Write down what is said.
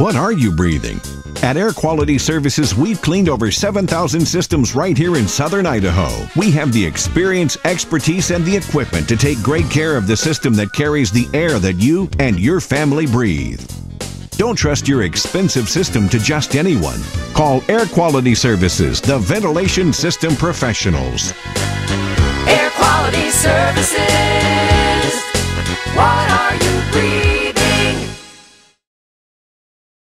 What are you breathing? At Air Quality Services, we've cleaned over 7,000 systems right here in southern Idaho. We have the experience, expertise, and the equipment to take great care of the system that carries the air that you and your family breathe. Don't trust your expensive system to just anyone. Call Air Quality Services, the ventilation system professionals.